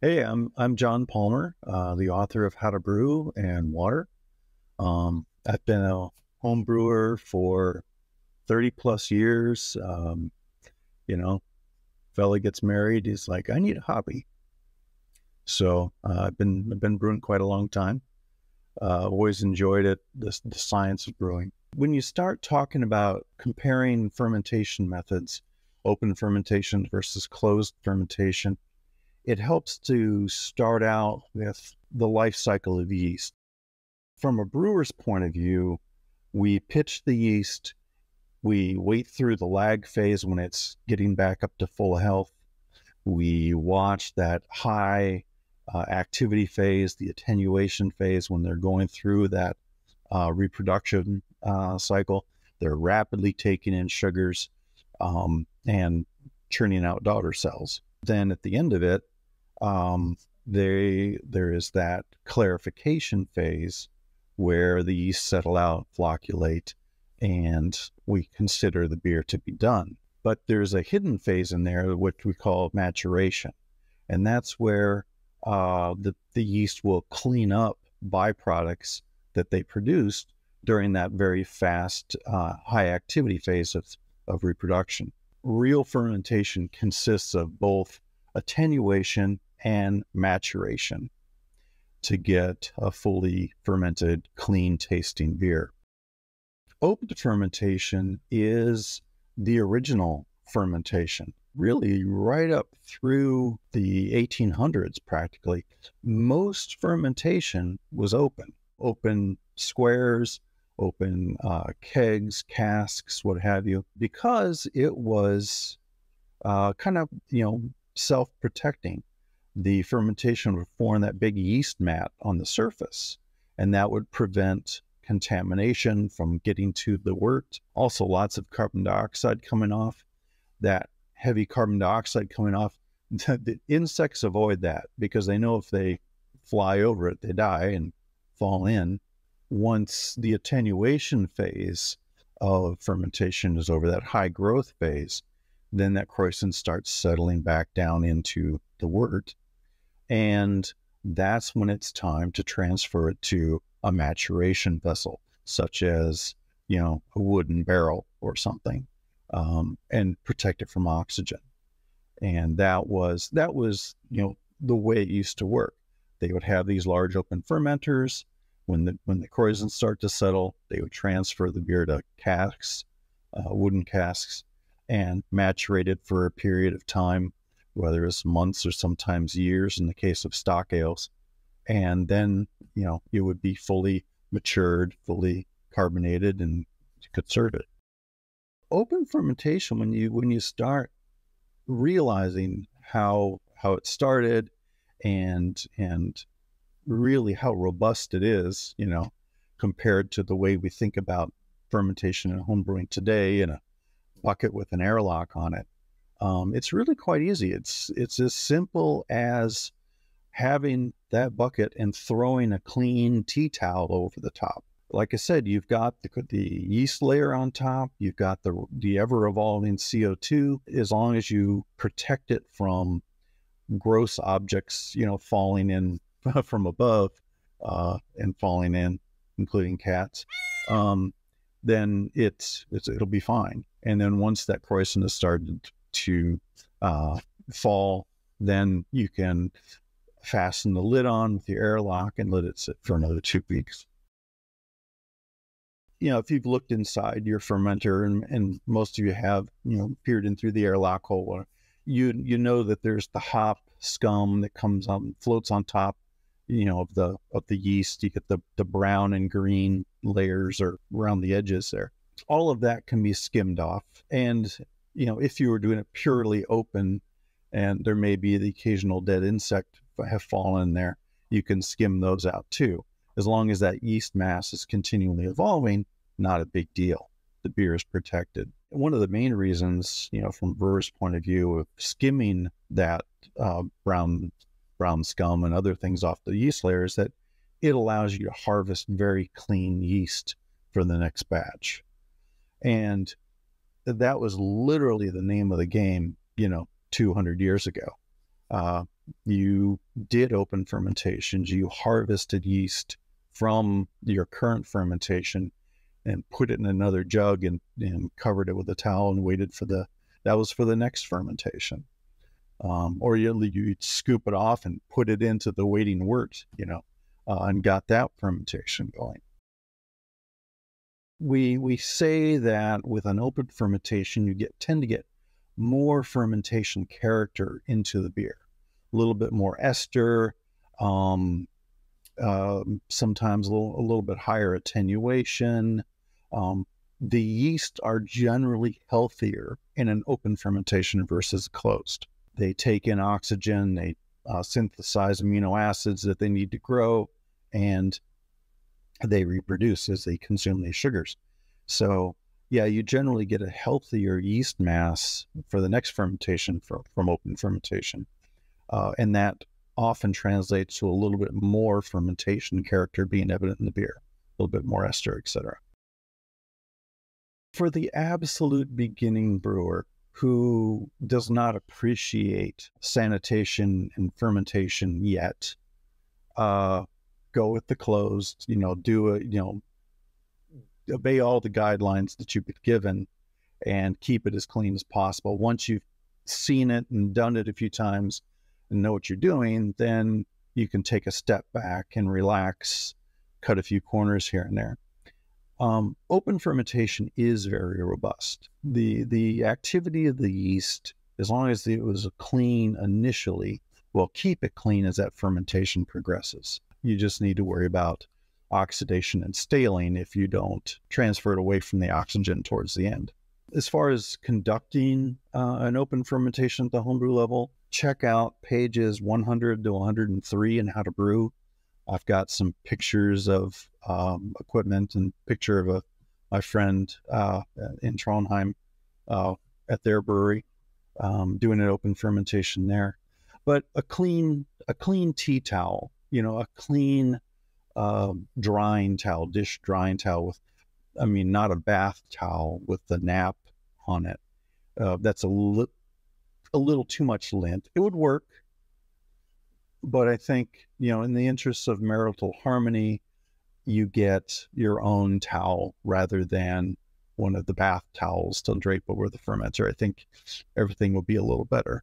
Hey, I'm I'm John Palmer, uh, the author of How to Brew and Water. Um, I've been a home brewer for 30 plus years. Um, you know, fella gets married, he's like, I need a hobby. So uh, I've been I've been brewing quite a long time. Uh, always enjoyed it, the, the science of brewing. When you start talking about comparing fermentation methods, open fermentation versus closed fermentation, it helps to start out with the life cycle of yeast. From a brewer's point of view, we pitch the yeast, we wait through the lag phase when it's getting back up to full health. We watch that high uh, activity phase, the attenuation phase, when they're going through that uh, reproduction uh, cycle. They're rapidly taking in sugars um, and churning out daughter cells. Then at the end of it, um, they there is that clarification phase where the yeast settle out, flocculate, and we consider the beer to be done. But there's a hidden phase in there, which we call maturation, and that's where uh, the the yeast will clean up byproducts that they produced during that very fast, uh, high activity phase of, of reproduction. Real fermentation consists of both attenuation and maturation to get a fully fermented, clean tasting beer. Open fermentation is the original fermentation, really right up through the 1800s, practically. Most fermentation was open, open squares, open uh, kegs, casks, what have you, because it was uh, kind of, you know, self protecting the fermentation would form that big yeast mat on the surface, and that would prevent contamination from getting to the wort. Also, lots of carbon dioxide coming off. That heavy carbon dioxide coming off, the, insects avoid that because they know if they fly over it, they die and fall in. Once the attenuation phase of fermentation is over, that high growth phase, then that krausen starts settling back down into the wort and that's when it's time to transfer it to a maturation vessel, such as, you know, a wooden barrel or something, um, and protect it from oxygen. And that was, that was, you know, the way it used to work. They would have these large open fermenters. When the, when the krausens start to settle, they would transfer the beer to casks, uh, wooden casks, and maturate it for a period of time whether it's months or sometimes years in the case of stock ales. And then, you know, it would be fully matured, fully carbonated, and you could serve it. Open fermentation, when you when you start realizing how how it started and and really how robust it is, you know, compared to the way we think about fermentation and homebrewing today in a bucket with an airlock on it um, it's really quite easy. It's it's as simple as having that bucket and throwing a clean tea towel over the top. Like I said, you've got the, the yeast layer on top. You've got the the ever evolving CO2. As long as you protect it from gross objects, you know, falling in from above uh, and falling in, including cats, um, then it's, it's it'll be fine. And then once that krausen has started to uh, fall, then you can fasten the lid on with your airlock and let it sit for another two weeks. You know, if you've looked inside your fermenter, and, and most of you have, you know, peered in through the airlock hole, you you know that there's the hop scum that comes on floats on top, you know, of the of the yeast. You get the the brown and green layers or around the edges there. All of that can be skimmed off, and you know, if you were doing it purely open and there may be the occasional dead insect have fallen there, you can skim those out too. As long as that yeast mass is continually evolving, not a big deal. The beer is protected. One of the main reasons, you know, from brewer's point of view of skimming that uh, brown brown scum and other things off the yeast layer is that it allows you to harvest very clean yeast for the next batch. And that was literally the name of the game, you know, 200 years ago. Uh, you did open fermentations, you harvested yeast from your current fermentation and put it in another jug and, and covered it with a towel and waited for the that was for the next fermentation. Um, or you you'd scoop it off and put it into the waiting wort, you know, uh, and got that fermentation going. We we say that with an open fermentation, you get tend to get more fermentation character into the beer, a little bit more ester, um, uh, sometimes a little, a little bit higher attenuation. Um, the yeast are generally healthier in an open fermentation versus closed. They take in oxygen, they uh, synthesize amino acids that they need to grow, and they reproduce as they consume these sugars. So, yeah, you generally get a healthier yeast mass for the next fermentation from, from open fermentation. Uh, and that often translates to a little bit more fermentation character being evident in the beer, a little bit more ester, etc. For the absolute beginning brewer who does not appreciate sanitation and fermentation yet, uh, go with the closed, you know, do a, you know, obey all the guidelines that you've been given and keep it as clean as possible. Once you've seen it and done it a few times and know what you're doing, then you can take a step back and relax, cut a few corners here and there. Um, open fermentation is very robust. The the activity of the yeast, as long as it was clean initially, will keep it clean as that fermentation progresses. You just need to worry about oxidation and staling if you don't transfer it away from the oxygen towards the end. As far as conducting uh, an open fermentation at the homebrew level, check out pages 100 to 103 in How to Brew. I've got some pictures of um, equipment and picture of a my friend uh, in Trondheim uh, at their brewery um, doing an open fermentation there. But a clean a clean tea towel, you know, a clean uh, drying towel, dish drying towel with, I mean, not a bath towel with the nap on it. Uh, that's a, li- a little too much lint. It would work, but I think, you know, in the interests of marital harmony, you get your own towel rather than one of the bath towels to drape over the fermenter. I think everything will be a little better.